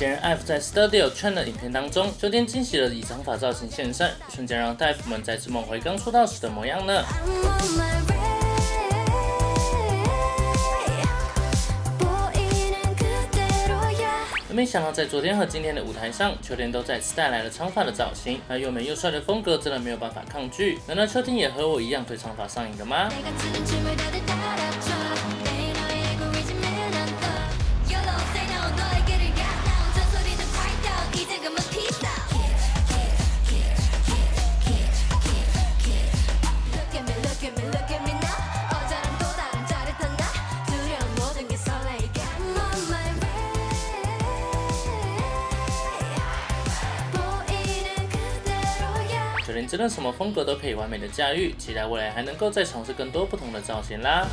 前日 F 在 Studio 圈的影片当中，秋天惊喜的以长发造型现身，瞬间让大夫们再次梦回刚出道时的模样呢。没想到在昨天和今天的舞台上，秋天都再次带来了长发的造型，那又美又帅的风格，真的没有办法抗拒。难道秋天也和我一样对长发上瘾的吗？就连真的什么风格都可以完美的驾驭，期待未来还能够再尝试更多不同的造型啦。